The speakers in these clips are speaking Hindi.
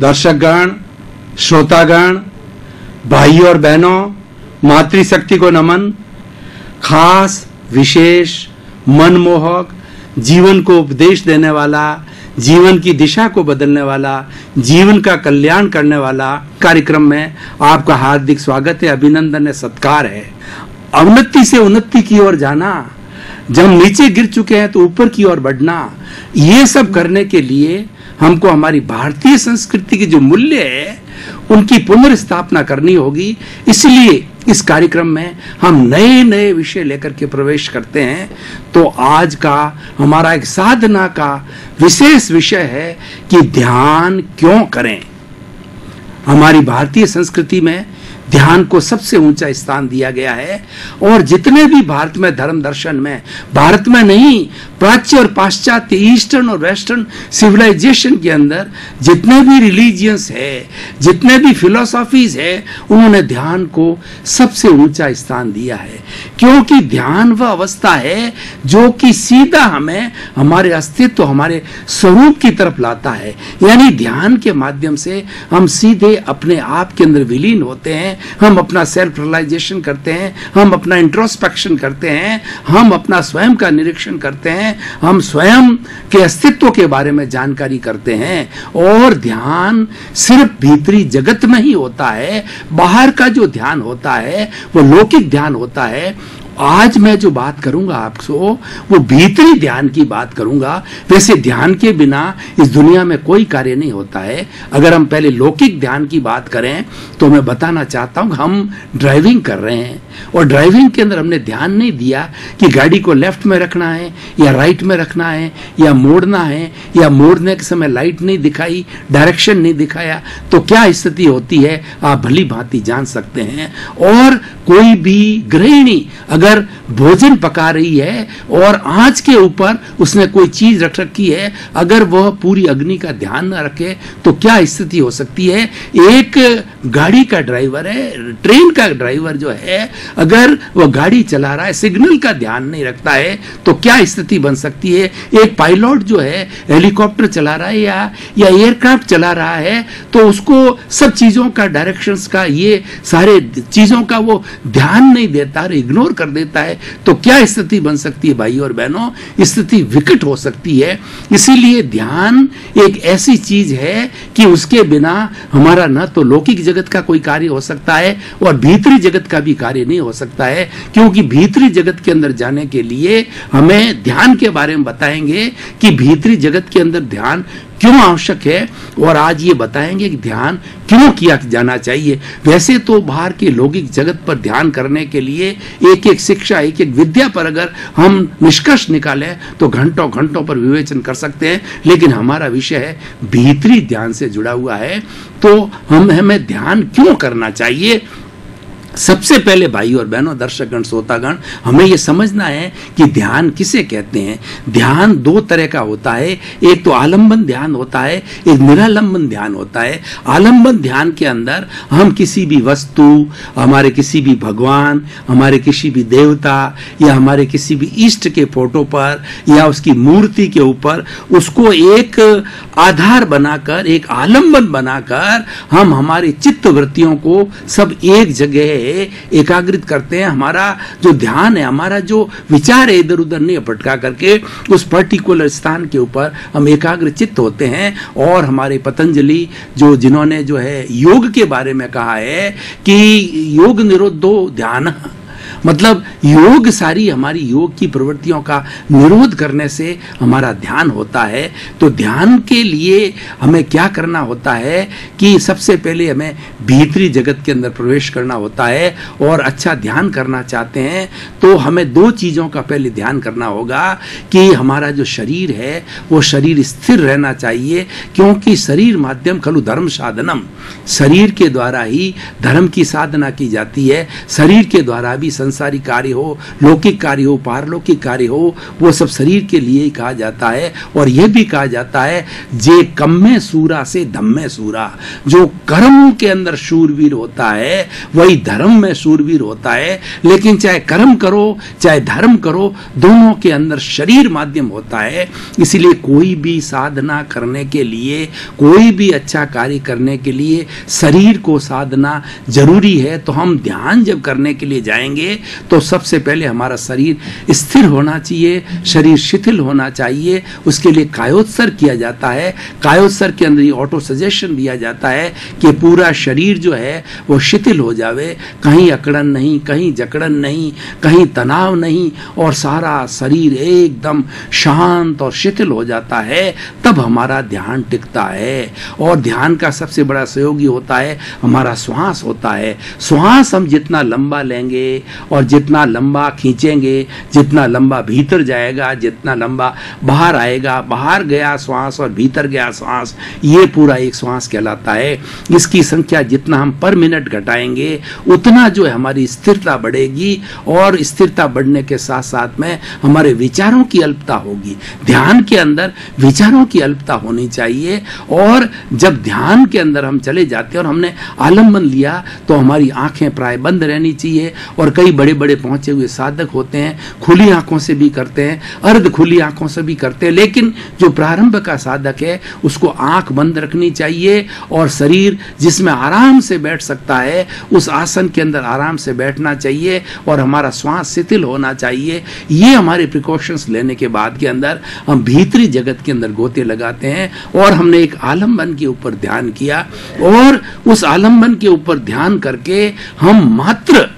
दर्शकगण, श्रोतागण भाई और बहनों, मातृशक्ति को नमन, खास, विशेष, मनमोहक, जीवन को उपदेश देने वाला, जीवन की दिशा को बदलने वाला, जीवन का कल्याण करने वाला कार्यक्रम में आपका हार्दिक स्वागत है, अभिनंदन है, सत्कार है। अवनति से उन्नति की ओर जाना, जब नीचे गिर चुके हैं तो ऊपर की ओर बढ़ना, ये सब करने के लिए हमको हमारी भारतीय संस्कृति के जो मूल्य है, उनकी पुनर्स्थापना करनी होगी। इसलिए इस कार्यक्रम में हम नए नए विषय लेकर के प्रवेश करते हैं। तो आज का हमारा एक साधना का विशेष विषय है कि ध्यान क्यों करें? हमारी भारतीय संस्कृति में ध्यान को सबसे ऊँचा स्थान दिया गया है। और जितने भी भारत में धर्म दर्शन में, भारत में नहीं, प्राच्य और पाश्चात्य ईस्टर्न और वेस्टर्न सिविलाइजेशन के अंदर जितने भी रिलीजियंस है, जितने भी फिलोसॉफीज है, उन्होंने ध्यान को सबसे ऊँचा स्थान दिया है। क्योंकि ध्यान वह अवस्था है जो कि सीधा हमें हमारे अस्तित्व, हमारे स्वरूप की तरफ़ लाता है। यानी ध्यान के माध्यम से हम सीधे अपने आप के अंदर विलीन होते हैं हम अपना सेल्फ रियलाइजेशन करते हैं, हम अपना इंट्रोस्पेक्शन करते हैं, हम अपना स्वयं का निरीक्षण करते हैं, हम स्वयं के अस्तित्व के बारे में जानकारी करते हैं। और ध्यान सिर्फ़ भीतरी जगत में ही होता है, बाहर का जो ध्यान होता है, वो लौकिक ध्यान होता है आज मैं जो बात करूँगा आपको, वो भीतरी ध्यान की बात करूँगा। वैसे ध्यान के बिना इस दुनिया में कोई कार्य नहीं होता है। अगर हम पहले लौकिक ध्यान की बात करें तो मैं बताना चाहता हूँ, हम ड्राइविंग कर रहे हैं। और ड्राइविंग के अंदर हमने ध्यान नहीं दिया कि गाड़ी को लेफ़्ट में रखना है, या राइट में रखना है, या मोड़ना है, या मोड़ने के समय लाइट नहीं दिखाई डायरेक्शन नहीं दिखाया तो क्या स्थिति होती है? आप भली भांति जान सकते हैं। और कोई भी गृहिणी अगर भोजन पका रही है और आँच के ऊपर उसने कोई चीज़ रख रखी है, अगर वह पूरी अग्नि का ध्यान न रखे तो क्या स्थिति हो सकती है? एक गाड़ी का ड्राइवर है, ट्रेन का ड्राइवर जो है, अगर वह गाड़ी चला रहा है, सिग्नल का ध्यान नहीं रखता है तो क्या स्थिति बन सकती है? एक पायलट जो है, हेलीकॉप्टर चला रहा है या या एयरक्राफ्ट चला रहा है तो उसको सब चीज़ों का डायरेक्शंस का, ये सारे चीज़ों का वो ध्यान नहीं देता इग्नोर कर देता है तो क्या स्थिति बन सकती है भाई और बहनों? स्थिति विकट हो सकती है। इसीलिए ध्यान एक ऐसी चीज़ है कि उसके बिना हमारा न तो लौकिक जगत का कोई कार्य हो सकता है और भीतरी जगत का भी कार्य नहीं हो सकता है, क्योंकि भीतरी जगत के अंदर जाने के लिए हमें ध्यान के बारे में बताएँगे कि भीतरी जगत के अंदर ध्यान क्यों आवश्यक है? और आज ये बताएँगे कि ध्यान क्यों किया जाना चाहिए? वैसे तो बाहर के लौकिक जगत पर ध्यान करने के लिए एक एक शिक्षा एक एक विद्या पर अगर हम निष्कर्ष निकालें तो घंटों घंटों पर विवेचन कर सकते हैं। लेकिन हमारा विषय है, भीतरी ध्यान से जुड़ा हुआ है। तो हम, हमें ध्यान क्यों करना चाहिए? सबसे पहले भाई और बहनों, दर्शकगण, श्रोतागण, हमें यह समझना है कि ध्यान किसे कहते हैं? ध्यान दो तरह का होता है। एक तो आलंबन ध्यान होता है, एक निरालंबन ध्यान होता है। आलंबन ध्यान के अंदर हम किसी भी वस्तु, हमारे किसी भी भगवान, हमारे किसी भी देवता, या हमारे किसी भी इष्ट के फ़ोटो पर, या उसकी मूर्ति के ऊपर, उसको एक आधार बनाकर, एक आलंबन बनाकर हम हमारी चित्त वृत्तियों को सब एक जगह एकाग्रित करते हैं, हमारा जो ध्यान है, हमारा जो विचार है इधर उधर नहीं भटका करके, उस पर्टिकुलर स्थान के ऊपर हम एकाग्र चित्त होते हैं और हमारे पतंजलि जो जिन्होंने जो है योग के बारे में कहा है कि योग निरुद्धो ध्यान। मतलब योग सारी हमारी योग की प्रवृत्तियों का निरोध करने से हमारा ध्यान होता है। तो ध्यान के लिए हमें क्या करना होता है कि सबसे पहले हमें भीतरी जगत के अंदर प्रवेश करना होता है और अच्छा ध्यान करना चाहते हैं तो हमें दो चीज़ों का पहले ध्यान करना होगा कि हमारा जो शरीर है, वो शरीर स्थिर रहना चाहिए, क्योंकि शरीर माध्यम खलु धर्म साधनम। शरीर के द्वारा ही धर्म की साधना की जाती है, शरीर के द्वारा भी संसारी कार्य हो, लौकिक कार्य हो, पारलौकिक कार्य हो, वो सब शरीर के लिए ही कहा जाता है। और यह भी कहा जाता है, जे कम में सूरा से धम में सूरा। जो कर्म के अंदर शूरवीर होता है, वही धर्म में शूरवीर होता है। लेकिन चाहे कर्म करो, चाहे धर्म करो, दोनों के अंदर शरीर माध्यम होता है। इसलिए कोई भी साधना करने के लिए, कोई भी अच्छा कार्य करने के लिए शरीर को साधना ज़रूरी है। तो हम ध्यान जब करने के लिए जाएँगे तो सबसे पहले हमारा शरीर स्थिर होना चाहिए, शरीर शिथिल होना चाहिए, उसके लिए कायोत्सर किया जाता है। कायोत्सर के अंदर ऑटो सजेशन दिया जाता है कि पूरा शरीर जो है वो शिथिल हो जावे। कहीं अकड़न नहीं, कहीं जकड़न नहीं, कहीं तनाव नहीं और सारा शरीर एकदम शांत और शिथिल हो जाता है। तब हमारा ध्यान टिकता है और ध्यान का सबसे बड़ा सहयोगी होता है, हमारा श्वास होता है। श्वास हम जितना लंबा लेंगे और जितना लंबा खींचेंगे, जितना लंबा भीतर जाएगा, जितना लंबा बाहर आएगा, बाहर गया श्वास और भीतर गया श्वास, ये पूरा एक श्वास कहलाता है। इसकी संख्या जितना हम पर मिनट घटाएँगे, उतना जो है हमारी स्थिरता बढ़ेगी और स्थिरता बढ़ने के साथ साथ में हमारे विचारों की अल्पता होगी। ध्यान के अंदर विचारों की अल्पता होनी चाहिए और जब ध्यान के अंदर हम चले जाते हैं और हमने आलंबन लिया तो हमारी आँखें प्राय बंद रहनी चाहिए और कई बड़े बड़े पहुँचे हुए साधक होते हैं, खुली आँखों से भी करते हैं, अर्ध खुली आँखों से भी करते हैं, लेकिन जो प्रारंभ का साधक है, उसको आँख बंद रखनी चाहिए और शरीर जिसमें आराम से बैठ सकता है, उस आसन के अंदर आराम से बैठना चाहिए और हमारा श्वास शिथिल होना चाहिए। ये हमारे प्रिकॉशंस लेने के बाद के अंदर हम भीतरी जगत के अंदर गोते लगाते हैं और हमने एक आलंबन के ऊपर ध्यान किया और उस आलंबन के ऊपर ध्यान करके हम मात्र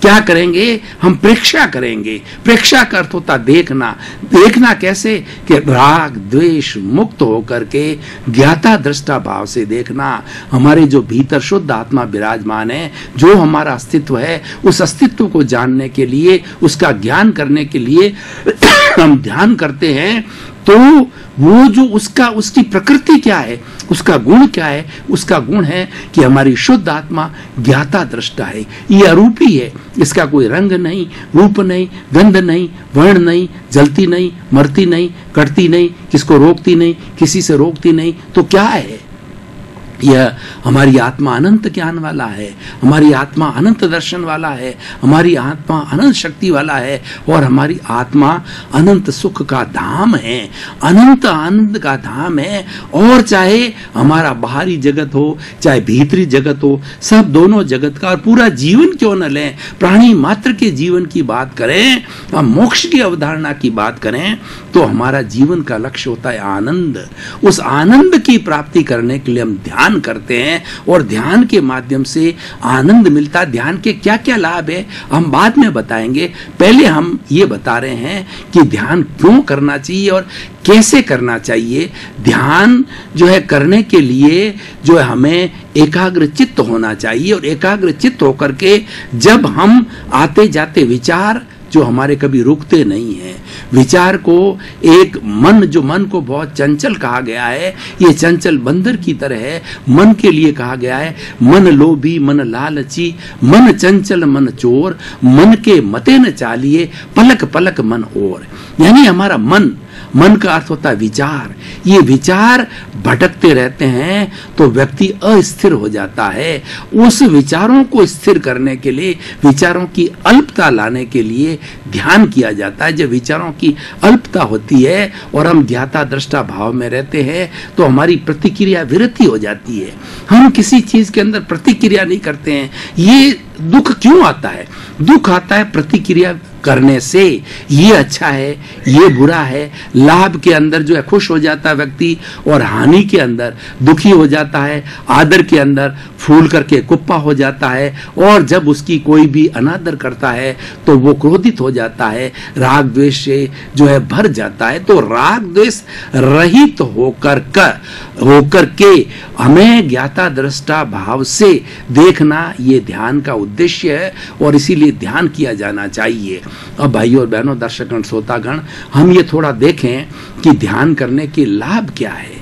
क्या करेंगे? हम प्रेक्षा करेंगे। प्रेक्षा का अर्थ होता देखना। देखना कैसे? कि राग, द्वेष मुक्त होकर के ज्ञाता दृष्टा भाव से देखना। हमारे जो भीतर शुद्ध आत्मा विराजमान है, जो हमारा अस्तित्व है, उस अस्तित्व को जानने के लिए, उसका ज्ञान करने के लिए हम ध्यान करते हैं। तो वो जो उसका, उसकी प्रकृति क्या है, उसका गुण क्या है, उसका गुण है कि हमारी शुद्ध आत्मा ज्ञाता दृष्टा है। ये अरूपी है, इसका कोई रंग नहीं, रूप नहीं, गंध नहीं, वर्ण नहीं, जलती नहीं, मरती नहीं, कटती नहीं, किसको रोकती नहीं, किसी से रोकती नहीं तो क्या है? यह हमारी आत्मा अनंत ज्ञान वाला है, हमारी आत्मा अनंत दर्शन वाला है, हमारी आत्मा अनंत शक्ति वाला है, और हमारी आत्मा अनंत सुख का धाम है, अनंत आनंद का धाम है, और चाहे हमारा बाहरी जगत हो, चाहे भीतरी जगत हो, सब दोनों जगत का और पूरा जीवन क्यों न लें, प्राणी मात्र के जीवन की बात करें हम मोक्ष की अवधारणा की बात करें तो हमारा जीवन का लक्ष्य होता है आनंद। उस आनंद की प्राप्ति करने के लिए हम ध्यान ध्यान करते हैं और ध्यान के माध्यम से आनंद मिलता ध्यान के क्या क्या लाभ है, हम बाद में बताएँगे। पहले हम ये बता रहे हैं कि ध्यान क्यों करना चाहिए और कैसे करना चाहिए। ध्यान जो है करने के लिए जो है हमें एकाग्र चित्त होना चाहिए और एकाग्र चित्त होकर के जब हम आते जाते विचार जो हमारे कभी रुकते नहीं हैं। विचार को एक मन, जो मन को बहुत चंचल कहा गया है, ये चंचल बंदर की तरह है। मन के लिए कहा गया है, मन लोभी, मन लालची, मन चंचल, मन चोर, मन के मते न चालिए, पलक पलक मन और। यानी हमारा मन मन का अर्थ होता है विचार। ये विचार भटकते रहते हैं तो व्यक्ति अस्थिर हो जाता है। उस विचारों को स्थिर करने के लिए, विचारों की अल्पता लाने के लिए ध्यान किया जाता है। जब विचारों की अल्पता होती है और हम ध्याता दृष्टा भाव में रहते हैं तो हमारी प्रतिक्रिया विरति हो जाती है। हम किसी चीज़ के अंदर प्रतिक्रिया नहीं करते हैं। ये दुख क्यों आता है? दुख आता है प्रतिक्रिया करने से ये अच्छा है, ये बुरा है। लाभ के अंदर जो है खुश हो जाता है व्यक्ति और हानि के अंदर दुखी हो जाता है, आदर के अंदर फूल करके कुप्पा हो जाता है और जब उसकी कोई भी अनादर करता है तो वो क्रोधित हो जाता है, राग द्वेष से जो है भर जाता है। तो राग द्वेष रहित होकर कर होकर के हमें ज्ञाता दृष्टा भाव से देखना ये ध्यान का उद्देश्य है और इसीलिए ध्यान किया जाना चाहिए। अब भाइयों और बहनों दर्शकगण श्रोतागण हम ये थोड़ा देखें कि ध्यान करने के लाभ क्या है।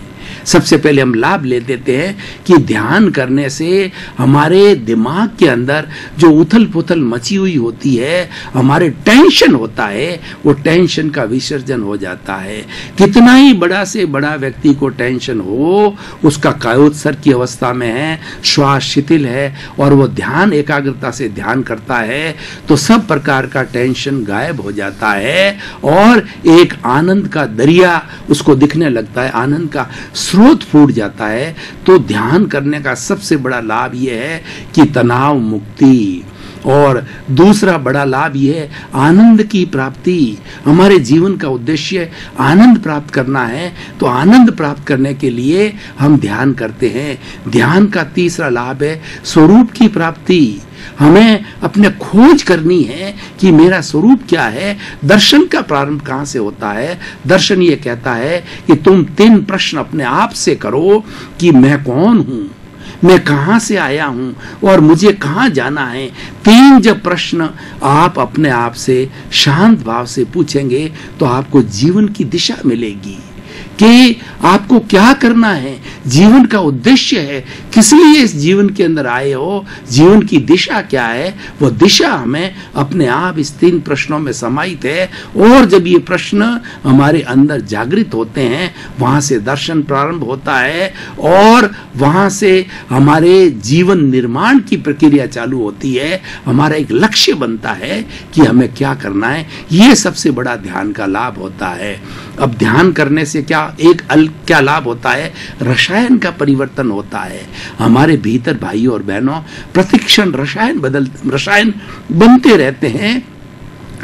सबसे पहले हम लाभ ले देते हैं कि ध्यान करने से हमारे दिमाग के अंदर जो उथल पुथल मची हुई होती है, हमारे टेंशन होता है, वो टेंशन का विसर्जन हो जाता है। कितना ही बड़ा से बड़ा व्यक्ति को टेंशन हो, उसका कायोत्सर की अवस्था में है, श्वास शिथिल है और वो ध्यान, एकाग्रता से ध्यान करता है तो सब प्रकार का टेंशन गायब हो जाता है और एक आनंद का दरिया उसको दिखने लगता है। आनंद का स्रोत फूट जाता है तो ध्यान करने का सबसे बड़ा लाभ यह है कि तनाव मुक्ति। और दूसरा बड़ा लाभ यह आनंद की प्राप्ति। हमारे जीवन का उद्देश्य आनंद प्राप्त करना है तो आनंद प्राप्त करने के लिए हम ध्यान करते हैं। ध्यान का तीसरा लाभ है स्वरूप की प्राप्ति। हमें अपने खोज करनी है कि मेरा स्वरूप क्या है। दर्शन का प्रारंभ कहाँ से होता है? दर्शन ये कहता है कि तुम तीन प्रश्न अपने आप से करो कि मैं कौन हूँ? मैं कहाँ से आया हूँ और मुझे कहाँ जाना है? तीन जब प्रश्न आप अपने आप से शांत भाव से पूछेंगे तो आपको जीवन की दिशा मिलेगी कि आपको क्या करना है? जीवन का उद्देश्य है। किस लिए इस जीवन के अंदर आए हो? जीवन की दिशा क्या है? वो दिशा हमें अपने आप इस तीन प्रश्नों में समाहित है। और जब ये प्रश्न हमारे अंदर जागृत होते हैं, वहाँ से दर्शन प्रारंभ होता है और वहाँ से हमारे जीवन निर्माण की प्रक्रिया चालू होती है, हमारा एक लक्ष्य बनता है कि हमें क्या करना है। ये सबसे बड़ा ध्यान का लाभ होता है। अब ध्यान करने से क्या एक अल, क्या लाभ होता है? रसायन का परिवर्तन होता है। हमारे भीतर भाइयों और बहनों, प्रतिक्षण रसायन बदल, रसायन बनते रहते हैं।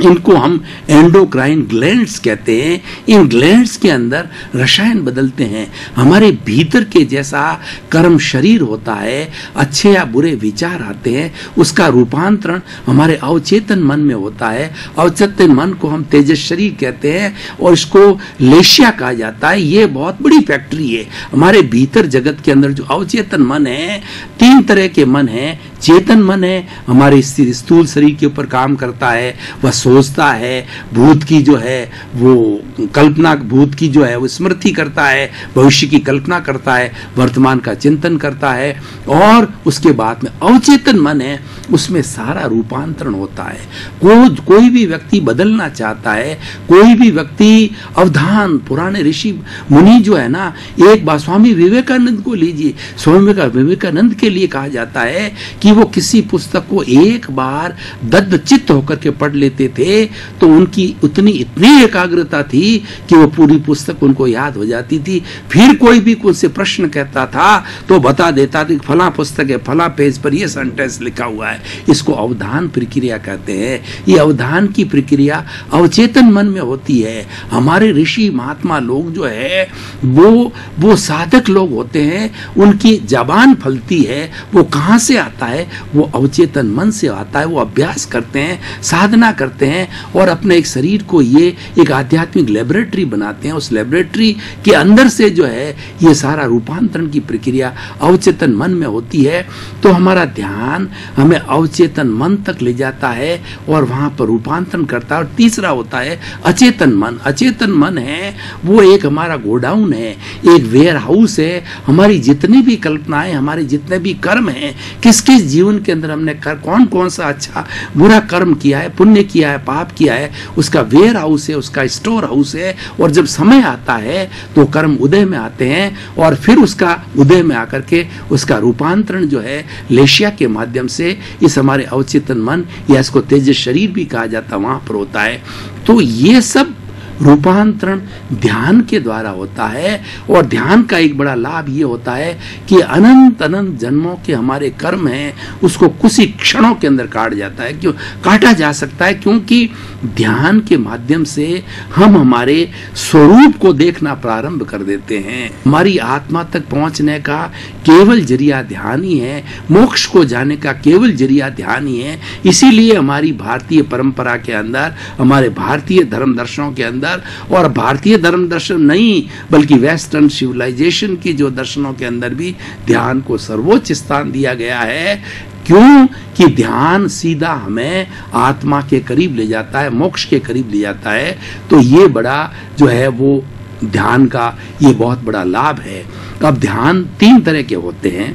इनको हम एंडोक्राइन ग्लैंड्स कहते हैं। इन ग्लैंड्स के अंदर रसायन बदलते हैं। हमारे भीतर के जैसा कर्म शरीर होता है, अच्छे या बुरे विचार आते हैं, उसका रूपांतरण हमारे अवचेतन मन में होता है। अवचेतन मन को हम तेजस शरीर कहते हैं और इसको लेशिया कहा जाता है। ये बहुत बड़ी फैक्ट्री है। हमारे भीतर जगत के अंदर जो अवचेतन मन है, तीन तरह के मन है चेतन मन है, हमारे स्थूल शरीर के ऊपर काम करता है, वह सोचता है, भूत की जो है, वो कल्पना, भूत की जो है, वो स्मृति करता है, भविष्य की कल्पना करता है, वर्तमान का चिंतन करता है, और उसके बाद में अवचेतन मन है, उसमें सारा रूपांतरण होता है। को कोई भी व्यक्ति बदलना चाहता है, कोई भी व्यक्ति अवधान, पुराने ऋषि, मुनि जो है ना, एक बार स्वामी विवेकानंद को लीजिए, स्वामी विवेकानंद के लिए कहा जाता है कि वो किसी पुस्तक को एक बार दद्द चित्त होकर के पढ़ लेते थे तो उनकी उतनी इतनी एकाग्रता थी कि वो पूरी पुस्तक उनको याद हो जाती थी। फिर कोई भी उनसे प्रश्न कहता था तो बता देता था फला पुस्तक है, फला पेज पर ये सेंटेंस लिखा हुआ है। इसको अवधान प्रक्रिया कहते हैं। ये अवधान की प्रक्रिया अवचेतन मन में होती है। हमारे ऋषि, महात्मा लोग जो है, वो वो साधक लोग होते हैं, उनकी जबान फलती है, वो कहाँ से आता है? वो अवचेतन मन से आता है, वो अभ्यास करते हैं, साधना करते हैं और अपने एक शरीर को ये एक आध्यात्मिक लेबोरेटरी बनाते हैं। उस लेबोरेटरी के अंदर से जो है, ये सारा रूपांतरण की प्रक्रिया अवचेतन मन में होती है। तो हमारा ध्यान हमें अवचेतन मन तक ले जाता है और वहाँ पर रूपांतरण करता है। और तीसरा होता है अचेतन मन। अचेतन मन है, वो एक हमारा गोडाउन है, एक वेयर हाउस है। हमारी जितनी भी कल्पनाएँ, हमारे जितने भी कर्म हैं किस किस जीवन के अंदर हमने कर कौन कौन सा अच्छा बुरा कर्म किया है, पुण्य किया है, पाप किया है, उसका वेयर हाउस है, उसका स्टोर हाउस है, और जब समय आता है तो कर्म उदय में आते हैं, और फिर उसका उदय में आकर के उसका रूपांतरण जो है, लेशिया के माध्यम से, इस हमारे अवचेतन मन, या इसको तेज शरीर भी कहा जाता है, वहाँ पर होता है। तो ये सब रूपांतरण ध्यान के द्वारा होता है और ध्यान का एक बड़ा लाभ ये होता है कि अनंत अनंत जन्मों के हमारे कर्म हैं, उसको कुछ ही क्षणों के अंदर काट जाता है, क्यों? काटा जा सकता है, क्योंकि ध्यान के माध्यम से हम हमारे स्वरूप को देखना प्रारंभ कर देते हैं। हमारी आत्मा तक पहुँचने का केवल ज़रिया ध्यान ही है, मोक्ष को जाने का केवल ज़रिया ध्यान ही है। इसीलिए हमारी भारतीय परंपरा के अंदर, हमारे भारतीय धर्म दर्शनों के अंदर अंदर और भारतीय धर्म दर्शन नहीं, बल्कि वेस्टर्न सिविलाइजेशन की जो दर्शनों के अंदर भी ध्यान को सर्वोच्च स्थान दिया गया है। क्यों? कि ध्यान सीधा हमें आत्मा के करीब ले जाता है, मोक्ष के करीब ले जाता है। तो ये बड़ा जो है वो ध्यान का, ये बहुत बड़ा लाभ है। अब ध्यान तीन तरह के होते हैं।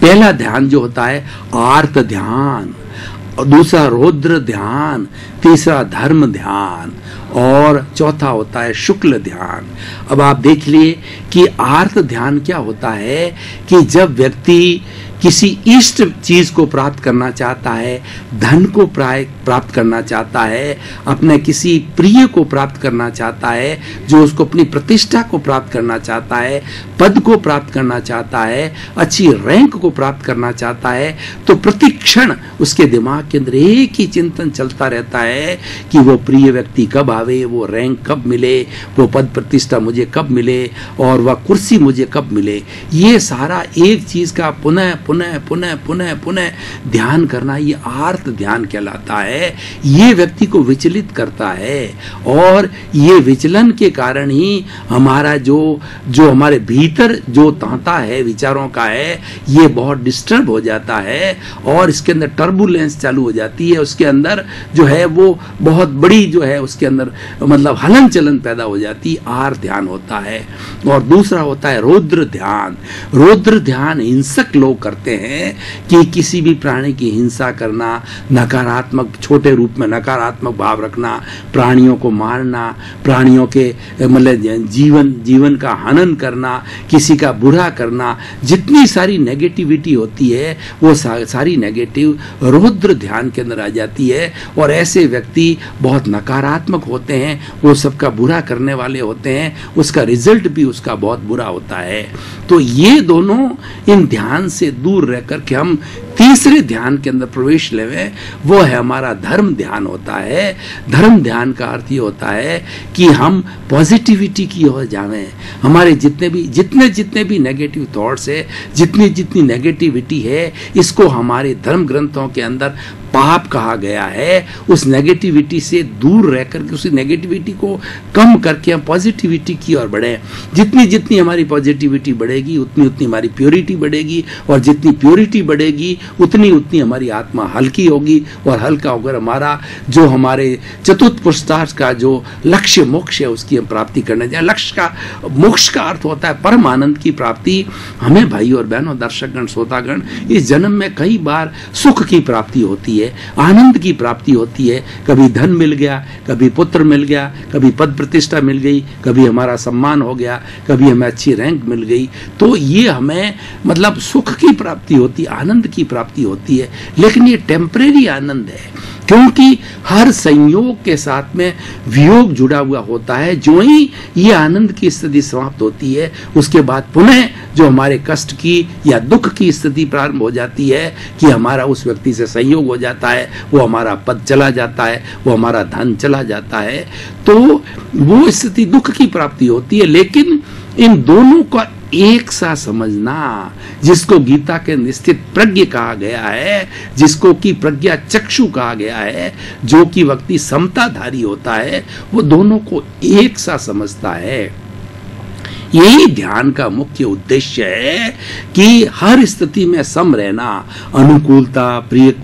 पहला ध्यान जो होता है, आर्त ध्यान, और दूसरा रौद्र ध्यान, तीसरा धर्म ध्यान। और चौथा होता है शुक्ल ध्यान। अब आप देख लिए कि आर्थ ध्यान क्या होता है कि जब व्यक्ति किसी इष्ट चीज़ को प्राप्त करना चाहता है, धन को प्राप्त करना चाहता है, अपने किसी प्रिय को प्राप्त करना चाहता है, जो उसको अपनी प्रतिष्ठा को प्राप्त करना चाहता है, पद को प्राप्त करना चाहता है, अच्छी रैंक को प्राप्त करना चाहता है तो प्रतिक्षण उसके दिमाग के अंदर एक ही चिंतन चलता रहता है कि वो प्रिय व्यक्ति कब आवे, वो रैंक कब मिले, वो पद प्रतिष्ठा मुझे कब मिले और वह कुर्सी मुझे कब मिले। ये सारा एक चीज़ का पुनः पुनः पुनः पुनः पुनः ध्यान करना, ये आर्त ध्यान कहलाता है, ये व्यक्ति को विचलित करता है। और ये विचलन के कारण ही हमारा जो जो हमारे भीतर जो तांता है, विचारों का है, ये बहुत डिस्टर्ब हो जाता है और इसके अंदर टर्बुलेंस चालू हो जाती है। उसके अंदर जो है वो बहुत बड़ी जो है, उसके अंदर मतलब हलन चलन पैदा हो जाती है आर ध्यान होता है। और दूसरा होता है रौद्र ध्यान। रौद्र ध्यान हिंसक लोग कर करते हैं कि किसी भी प्राणी की हिंसा करना, नकारात्मक, छोटे रूप में नकारात्मक भाव रखना, प्राणियों को मारना, प्राणियों के मतलब जीवन जीवन का हनन करना, किसी का बुरा करना, जितनी सारी नेगेटिविटी होती है, वो सारी नेगेटिव रौद्र ध्यान के अंदर आ जाती है और ऐसे व्यक्ति बहुत नकारात्मक होते हैं, वो सबका बुरा करने वाले होते हैं, उसका रिज़ल्ट भी उसका बहुत बुरा होता है। तो ये दोनों इन ध्यान से दूर रहकर करके हम तीसरे ध्यान के अंदर प्रवेश लेवे, वो है हमारा धर्म ध्यान होता है। धर्म ध्यान का अर्थ ये होता है कि हम पॉजिटिविटी की ओर जावे। हमारे जितने भी, जितने जितने भी नेगेटिव थॉट्स है, जितनी जितनी नेगेटिविटी है, इसको हमारे धर्म ग्रंथों के अंदर पाप कहा गया है। उस नेगेटिविटी से दूर रह करके उसी नेगेटिविटी को कम करके हम पॉजिटिविटी की ओर बढ़े। जितनी जितनी हमारी पॉजिटिविटी बढ़ेगी, उतनी उतनी हमारी प्योरिटी बढ़ेगी और जितनी प्योरिटी बढ़ेगी उतनी उतनी हमारी आत्मा हल्की होगी और हल्का होकर हमारा जो हमारे चतुर्थ पुरुषार्थ का जो लक्ष्य मोक्ष है, उसकी हम प्राप्ति करने जाए लक्ष्य का, मोक्ष का अर्थ होता है परम आनंद की प्राप्ति। हमें भाई और बहनों, दर्शकगण, श्रोतागण, इस जन्म में कई बार सुख की प्राप्ति होती है है, आनंद की प्राप्ति होती है। कभी धन मिल गया, कभी पुत्र मिल गया, कभी पद प्रतिष्ठा मिल गई, कभी हमारा सम्मान हो गया, कभी हमें अच्छी रैंक मिल गई। तो ये हमें मतलब सुख की प्राप्ति होती, आनंद की प्राप्ति होती है। लेकिन ये टेम्परेरी आनंद है, क्योंकि हर संयोग के साथ में वियोग जुड़ा हुआ होता है। जो ही ये आनंद की स्थिति समाप्त होती है, उसके बाद पुनः जो हमारे कष्ट की या दुख की स्थिति प्रारंभ हो जाती है कि हमारा उस व्यक्ति से संयोग हो जाता है, वो हमारा पद चला जाता है, वो हमारा धन चला जाता है तो वो स्थिति दुख की प्राप्ति होती है। लेकिन इन दोनों का एक सा समझना, जिसको गीता के निश्चित प्रज्ञ कहा गया है, जिसको कि प्रज्ञा चक्षु कहा गया है, जो कि व्यक्ति समताधारी होता है, वो दोनों को एक सा समझता है। यही ध्यान का मुख्य उद्देश्य है कि हर स्थिति में सम रहना, अनुकूलता, प्रिय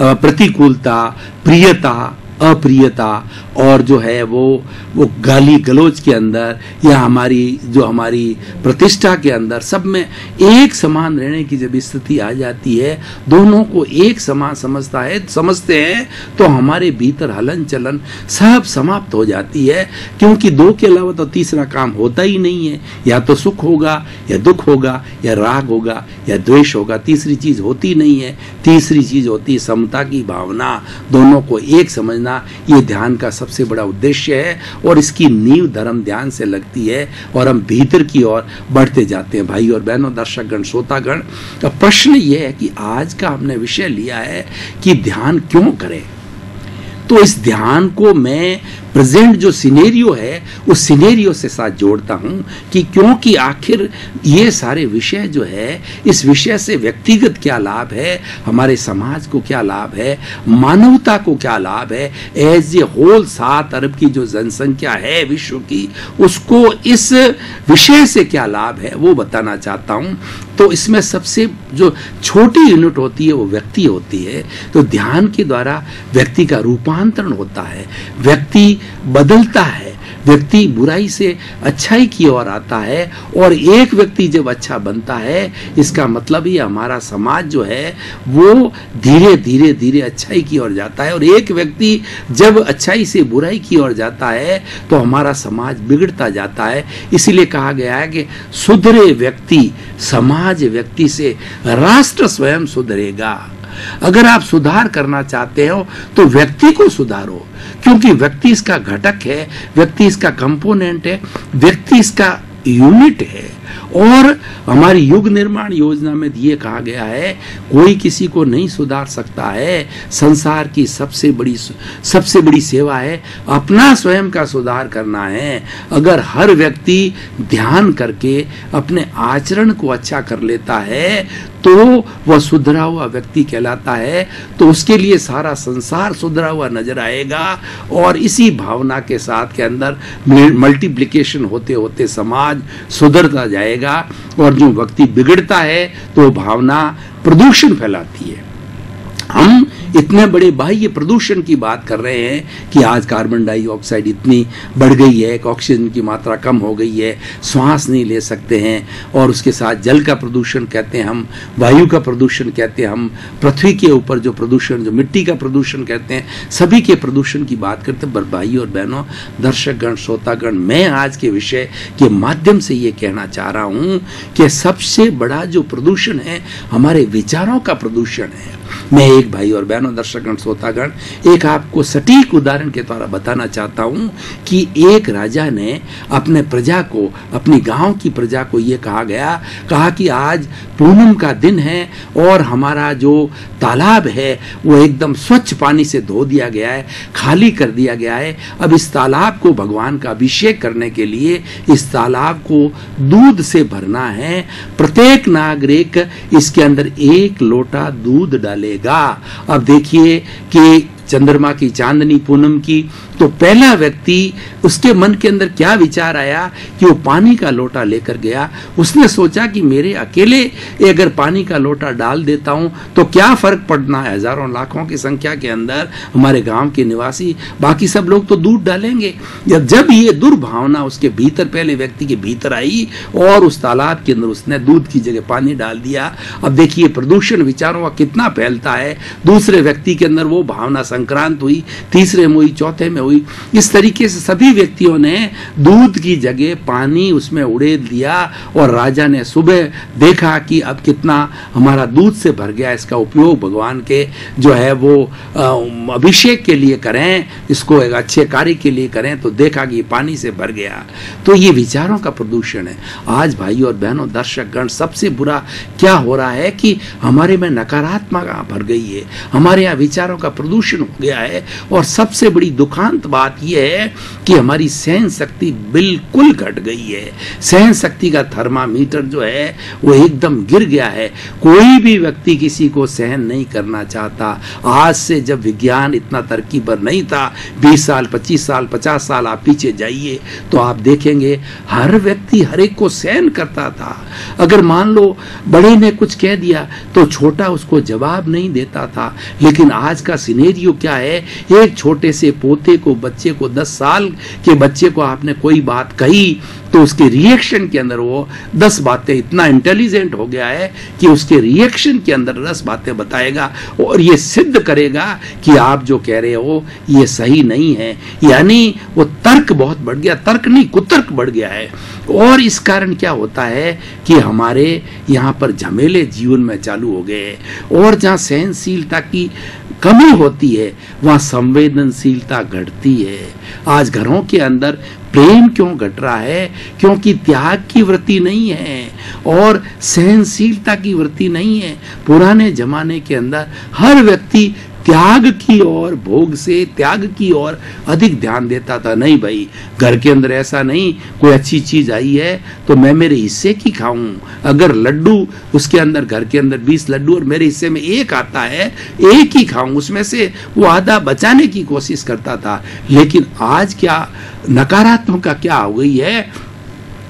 प्रतिकूलता, प्रियता अप्रियता और जो है वो वो गाली गलोच के अंदर या हमारी, जो हमारी प्रतिष्ठा के अंदर सब में एक समान रहने की जब स्थिति आ जाती है, दोनों को एक समान समझता है, समझते हैं तो हमारे भीतर हलन चलन सब समाप्त हो जाती है। क्योंकि दो के अलावा तो तीसरा काम होता ही नहीं है। या तो सुख होगा, या दुख होगा, या राग होगा, या द्वेष होगा, तीसरी चीज़ होती नहीं है। तीसरी चीज़ होती है समता की भावना। दोनों को एक समझना ये ध्यान का सबसे बड़ा उद्देश्य है और इसकी नींव धर्म ध्यान से लगती है और हम भीतर की ओर बढ़ते जाते हैं। भाई और बहनों दर्शक गण श्रोतागण तो प्रश्न ये है कि आज का हमने विषय लिया है कि ध्यान क्यों करें? तो इस ध्यान को मैं प्रेजेंट जो सिनेरियो है, उस सिनेरियो से साथ जोड़ता हूँ कि क्योंकि आखिर ये सारे विषय जो है, इस विषय से व्यक्तिगत क्या लाभ है, हमारे समाज को क्या लाभ है, मानवता को क्या लाभ है एज ए होल सात अरब की जो जनसंख्या है विश्व की, उसको इस विषय से क्या लाभ है, वो बताना चाहता हूँ। तो इसमें सबसे जो छोटी यूनिट होती है, वो व्यक्ति होती है। तो ध्यान के द्वारा व्यक्ति का रूपांतरण होता है। व्यक्ति बदलता है। व्यक्ति बुराई से अच्छाई की ओर आता है और एक व्यक्ति जब अच्छा बनता है, इसका मतलब ही हमारा समाज जो है, वो धीरे धीरे धीरे अच्छाई की ओर जाता है और एक व्यक्ति जब अच्छाई से बुराई की ओर जाता है तो हमारा समाज बिगड़ता जाता है। इसीलिए कहा गया है कि सुधरे व्यक्ति, समाज व्यक्ति से राष्ट्र स्वयं सुधरेगा। अगर आप सुधार करना चाहते हो तो व्यक्ति को सुधारो। क्योंकि व्यक्ति इसका घटक है, व्यक्ति इसका कंपोनेंट है, व्यक्ति इसका यूनिट है। और हमारी युग निर्माण योजना में ये कहा गया है, कोई किसी को नहीं सुधार सकता है। संसार की सबसे बड़ी सबसे बड़ी सेवा है, अपना स्वयं का सुधार करना है। अगर हर व्यक्ति ध्यान करके अपने आचरण को अच्छा कर लेता है तो वह सुधरा हुआ व्यक्ति कहलाता है। तो उसके लिए सारा संसार सुधरा हुआ नज़र आएगा और इसी भावना के साथ के अंदर मल्टीप्लिकेशन होते होते समाज सुधरता जाएगा और जो व्यक्ति बिगड़ता है तो भावना प्रदूषण फैलाती है। हम इतने बड़े बाह्य प्रदूषण की बात कर रहे हैं कि आज कार्बन डाइऑक्साइड इतनी बढ़ गई है कि ऑक्सीजन की मात्रा कम हो गई है, श्वास नहीं ले सकते हैं, और उसके साथ जल का प्रदूषण कहते हैं हम, वायु का प्रदूषण कहते हैं हम, पृथ्वी के ऊपर जो प्रदूषण, जो मिट्टी का प्रदूषण कहते हैं, सभी के प्रदूषण की बात करते हैं। भाई और बहनों, दर्शकगण, श्रोतागण, मैं आज के विषय के माध्यम से ये कहना चाह रहा हूँ कि सबसे बड़ा जो प्रदूषण है, हमारे विचारों का प्रदूषण है। मैं एक भाई और बहनों दर्शकगण, श्रोतागण, एक आपको सटीक उदाहरण के द्वारा बताना चाहता हूँ कि एक राजा ने अपने प्रजा को, अपनी गाँव की प्रजा को यह कहा गया, कहा कि आज पूनम का दिन है और हमारा जो तालाब है, वो एकदम स्वच्छ पानी से धो दिया गया है, खाली कर दिया गया है। अब इस तालाब को भगवान का अभिषेक करने के लिए इस तालाब को दूध से भरना है। प्रत्येक नागरिक इसके अंदर एक लोटा दूध डालेगा अब देखिए कि चंद्रमा की चांदनी पूनम की तो पहला व्यक्ति, उसके मन के अंदर क्या विचार आया कि वो पानी का लोटा लेकर गया? उसने सोचा कि मेरे अकेले अगर पानी का लोटा डाल देता हूँ तो क्या फ़र्क पड़ना है? हज़ारों लाखों की संख्या के अंदर हमारे गाँव के निवासी, बाकी सब लोग तो दूध डालेंगे। जब ये दुर्भावना उसके भीतर, पहले व्यक्ति के भीतर आई और उस तालाब के अंदर उसने दूध की जगह पानी डाल दिया, अब देखिए प्रदूषण विचारों का कितना फैलता है। दूसरे व्यक्ति के अंदर वो भावना संक्रांत हुई, तीसरे में हुई चौथे में हुई। इस तरीके से सभी व्यक्तियों ने दूध की जगह पानी उसमें उड़े दिया और राजा ने सुबह देखा कि अब कितना हमारा दूध से भर गया, इसका उपयोग भगवान के जो है वो अभिषेक के लिए करें, इसको एक अच्छे कार्य के लिए करें तो देखा कि पानी से भर गया। तो ये विचारों का प्रदूषण है। आज भाई और बहनों दर्शक गण सबसे बुरा क्या हो रहा है कि हमारे में नकारात्मक भर गई है। हमारे यहाँ विचारों का प्रदूषण गया है। और सबसे बड़ी दुखांत बात यह है कि हमारी सहन शक्ति बिल्कुल घट गई है। सहन शक्ति का थर्मामीटर जो है, वो एकदम गिर गया है। कोई भी व्यक्ति किसी को सहन नहीं करना चाहता। आज से जब विज्ञान इतना तरक्की पर नहीं था 20 साल 25 साल 50 साल आप पीछे जाइए तो आप देखेंगे, हर व्यक्ति हर एक को सहन करता था। अगर मान लो, बड़े ने कुछ कह दिया तो छोटा उसको जवाब नहीं देता था। लेकिन आज का सिनेरियो क्या है? एक छोटे से पोते को, बच्चे को, दस साल के बच्चे को आपने कोई बात कही तो उसके रिएक्शन के अंदर वो दस बातें इतना इंटेलिजेंट हो गया है कि उसके रिएक्शन के अंदर दस बातें बताएगा और ये सिद्ध करेगा कि आप जो कह रहे हो, ये सही नहीं है। यानी वो तर्क बहुत बढ़ गया, तर्क नहीं, कुतर्क बढ़ गया है। और इस कारण क्या होता है कि हमारे यहाँ पर झमेले जीवन में चालू हो गए और जहाँ सहनशीलता की कमी होती है वहाँ संवेदनशीलता घटती है। आज घरों के अंदर प्रेम क्यों घट रहा है? क्योंकि त्याग की वृत्ति नहीं है और सहनशीलता की वृत्ति नहीं है। पुराने जमाने के अंदर हर व्यक्ति त्याग की ओर, भोग से त्याग की ओर अधिक ध्यान देता था। नहीं भाई, घर के अंदर ऐसा नहीं, कोई अच्छी चीज़ आई है तो मैं मेरे हिस्से की खाऊं। अगर लड्डू, उसके अंदर, घर के अंदर बीस लड्डू और मेरे हिस्से में एक आता है, एक ही खाऊं, उसमें से वो आधा बचाने की कोशिश करता था। लेकिन आज क्या, नकारात्मक का क्या हो गई है?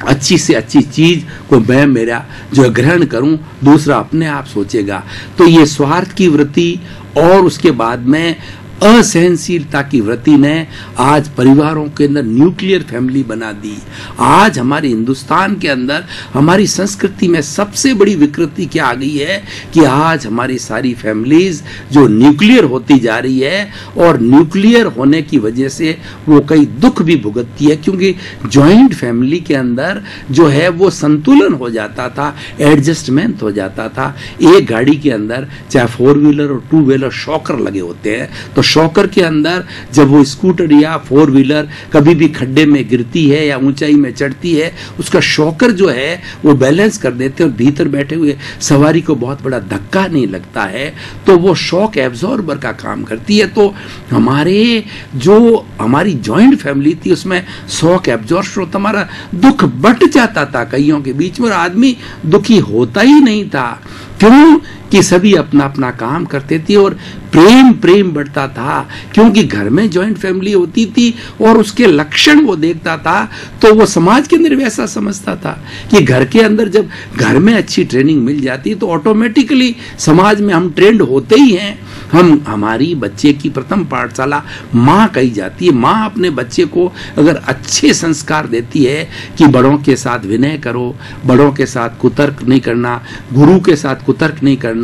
अच्छी से अच्छी चीज़ को मैं मेरा जो ग्रहण करूँ, दूसरा अपने आप सोचेगा। तो ये स्वार्थ की वृत्ति और उसके बाद में असहनशीलता की वृत्ति ने आज परिवारों के अंदर न्यूक्लियर फैमिली बना दी। आज हमारे हिंदुस्तान के अंदर, हमारी संस्कृति में सबसे बड़ी विकृति क्या आ गई है कि आज हमारी सारी फैमिलीज़ जो न्यूक्लियर होती जा रही है और न्यूक्लियर होने की वजह से वो कई दुख भी भुगतती है, क्योंकि ज्वाइंट फैमिली के अंदर जो है वो संतुलन हो जाता था एडजस्टमेंट हो जाता था। एक गाड़ी के अंदर, चाहे फोर व्हीलर और टू व्हीलर शॉकर लगे होते हैं तो शॉकर के अंदर जब वो स्कूटर या फोर व्हीलर कभी भी खड्डे में गिरती है या ऊंचाई में चढ़ती है, उसका शॉकर जो है वो बैलेंस कर देते हैं और भीतर बैठे हुए सवारी को बहुत बड़ा धक्का नहीं लगता है तो वो शॉक एब्जॉर्बर का काम करती है। तो हमारे जो हमारी जॉइंट फैमिली थी, उसमें शॉक एब्जॉर्बर तो हमारा दुख बट जाता था कईयों के बीच में और आदमी दुखी होता ही नहीं था। क्यों? कि सभी अपना अपना काम करते थे और प्रेम प्रेम बढ़ता था। क्योंकि घर में जॉइंट फैमिली होती थी और उसके लक्षण वो देखता था तो वो समाज के अंदर वैसा समझता था कि घर के अंदर जब घर में अच्छी ट्रेनिंग मिल जाती तो ऑटोमेटिकली समाज में हम ट्रेंड होते ही हैं। हम, हमारी बच्चे की प्रथम पाठशाला माँ कही जाती है। माँ अपने बच्चे को अगर अच्छे संस्कार देती है कि बड़ों के साथ विनय करो, बड़ों के साथ कुतर्क नहीं करना, गुरु के साथ कुतर्क नहीं करना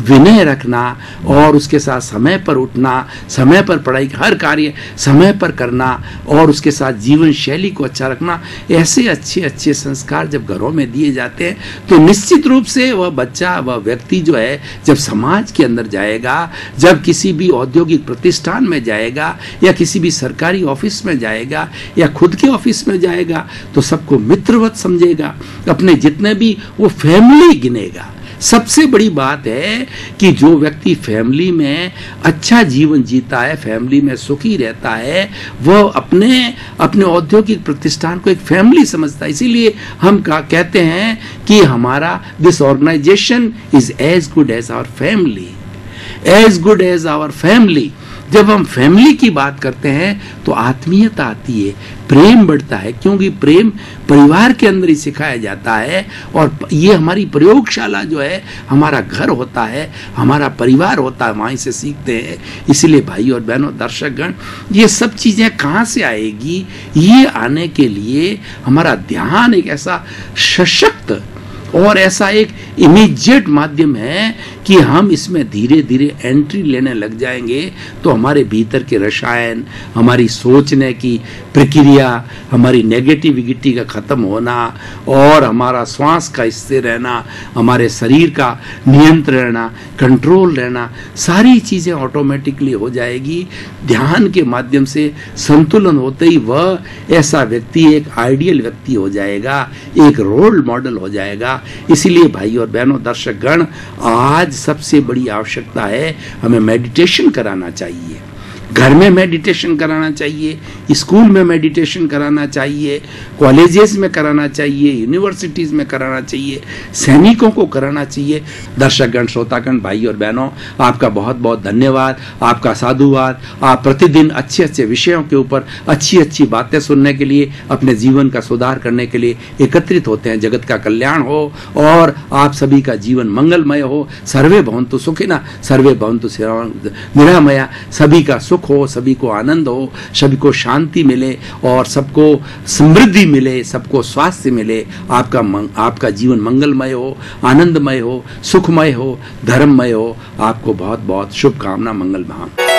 विनय रखना और उसके साथ समय पर उठना, समय पर पढ़ाई हर कार्य समय पर करना और उसके साथ जीवन शैली को अच्छा रखना, ऐसे अच्छे अच्छे संस्कार जब घरों में दिए जाते हैं तो निश्चित रूप से वह बच्चा, वह व्यक्ति जो है, जब समाज के अंदर जाएगा, जब किसी भी औद्योगिक प्रतिष्ठान में जाएगा या किसी भी सरकारी ऑफ़िस में जाएगा या खुद के ऑफ़िस में जाएगा तो सबको मित्रवत समझेगा, अपने जितने भी वो फैमिली गिनेगा। सबसे बड़ी बात है कि जो व्यक्ति फैमिली में अच्छा जीवन जीता है, फैमिली में सुखी रहता है, वह अपने अपने औद्योगिक प्रतिष्ठान को एक फैमिली समझता है। इसीलिए हम कहते हैं कि हमारा this organisation is as good as our family as good as our family जब हम फैमिली की बात करते हैं तो आत्मीयता आती है, प्रेम बढ़ता है, क्योंकि प्रेम परिवार के अंदर ही सिखाया जाता है, और ये हमारी प्रयोगशाला जो है, हमारा घर होता है, हमारा परिवार होता है, वहीं से सीखते हैं। इसलिए भाई और बहनों, दर्शकगण, ये सब चीज़ें कहाँ से आएगी? ये आने के लिए हमारा ध्यान एक ऐसा सशक्त और ऐसा एक इमीजिएट माध्यम है कि हम इसमें धीरे धीरे एंट्री लेने लग जाएँगे तो हमारे भीतर के रसायन, हमारी सोचने की प्रक्रिया, हमारी नेगेटिविटी का ख़त्म होना और हमारा श्वास का स्थिर रहना, हमारे शरीर का नियंत्रण रहना कंट्रोल रहना, सारी चीज़ें ऑटोमेटिकली हो जाएगी। ध्यान के माध्यम से संतुलन होते ही वह ऐसा व्यक्ति, एक आइडियल व्यक्ति हो जाएगा, एक रोल मॉडल हो जाएगा। इसीलिए भाई और बहनों दर्शक गण आज सबसे बड़ी आवश्यकता है हमें मेडिटेशन कराना चाहिए। घर में मेडिटेशन कराना चाहिए स्कूल में मेडिटेशन कराना चाहिए कॉलेजेस में कराना चाहिए यूनिवर्सिटीज़ में कराना चाहिए, सैनिकों को कराना चाहिए। दर्शकगण, श्रोतागण, भाई और बहनों, आपका बहुत बहुत धन्यवाद, आपका साधुवाद, आप प्रतिदिन अच्छे अच्छे विषयों के ऊपर अच्छी अच्छी बातें सुनने के लिए, अपने जीवन का सुधार करने के लिए एकत्रित होते हैं। जगत का कल्याण हो और आप सभी का जीवन मंगलमय हो। सर्वे भवंतु सुखिना सर्वे भवंतु निरामया। सभी का सुख सुख हो सभी को आनंद हो सभी को शांति मिले और सबको समृद्धि मिले, सबको स्वास्थ्य मिले, आपका आपका जीवन मंगलमय हो, आनंदमय हो, सुखमय हो, धर्ममय हो, आपको बहुत बहुत शुभकामना मंगल महा